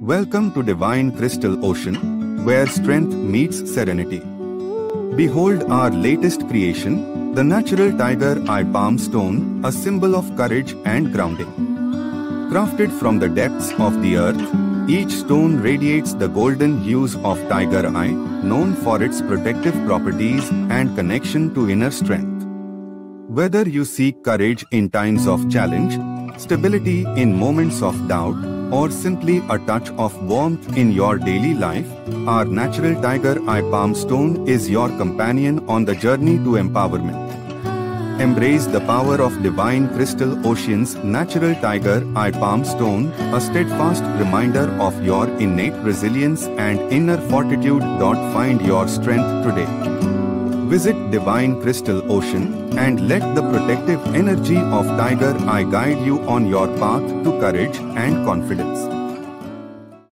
Welcome to Divine Crystal Ocean, where strength meets serenity. Behold our latest creation, the natural tiger eye palm stone, a symbol of courage and grounding. Crafted from the depths of the earth, each stone radiates the golden hues of tiger eye, known for its protective properties and connection to inner strength. Whether you seek courage in times of challenge, stability in moments of doubt, or simply a touch of warmth in your daily life, our natural tiger eye palm stone is your companion on the journey to empowerment. Embrace the power of divine crystal ocean's natural tiger eye palm stone, a steadfast reminder of your innate resilience and inner fortitude. Find your strength today. Visit Divine Crystal Ocean and let the protective energy of Tiger Eye guide you on your path to courage and confidence.